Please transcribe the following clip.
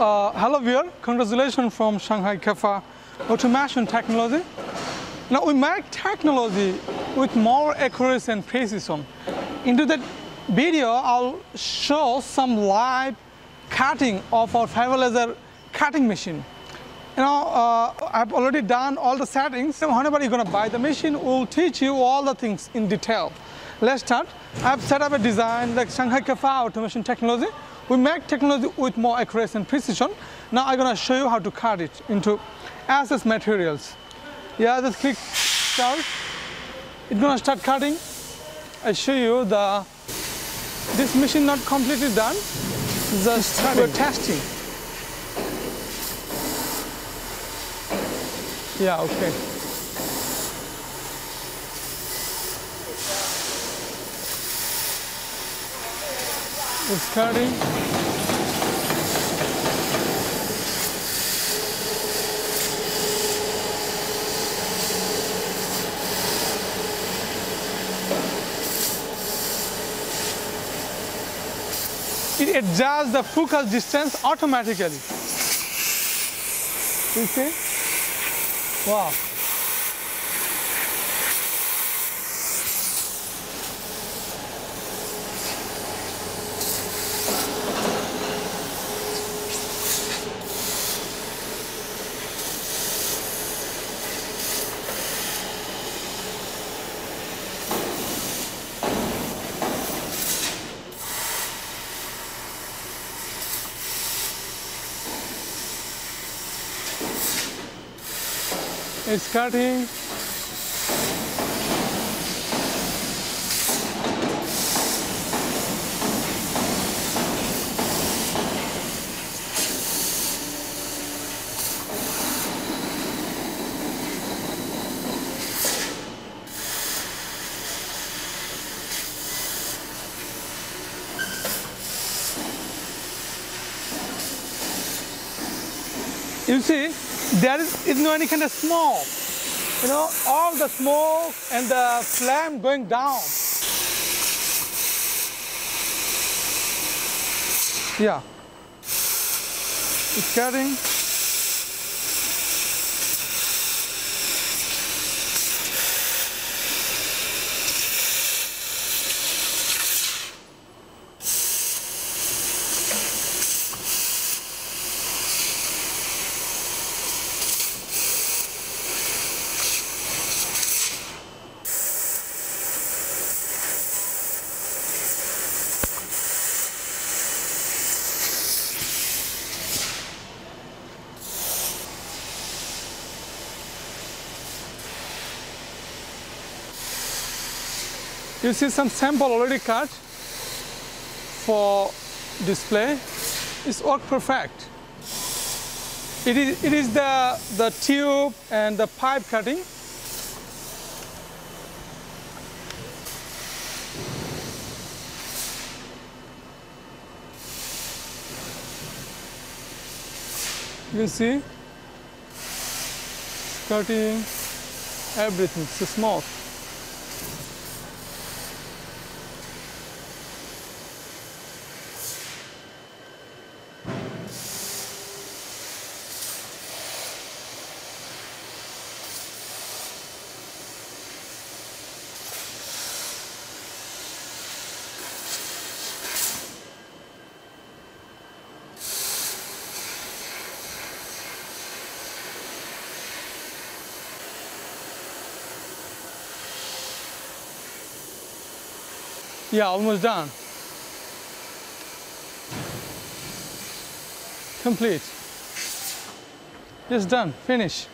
Uh, hello viewer, congratulations from Shanghai Kafa Automation Technology. Now we make technology with more accuracy and precision. Into that video, I'll show some live cutting of our fiber laser cutting machine. You know, uh, I've already done all the settings. So whenever you're gonna buy the machine, we'll teach you all the things in detail. Let's start. I've set up a design like Shanghai Kafa Automation Technology. We make technology with more accuracy and precision. Now I'm gonna show you how to cut it into SS materials. Yeah, just click start. It's gonna start cutting. I show you the, this machine not completely done. Just we're testing. Yeah, okay. It's cutting. It adjusts the focal distance automatically. You see? Wow. It's cutting. You see, there is, is no any kind of smoke. You know, all the smoke and the flame going down. Yeah. It's cutting. You see some sample already cut for display. It's work perfect. It is, it is the, the tube and the pipe cutting. You see, it's cutting everything, it's small. Yeah, almost done. Complete. Just done, finish.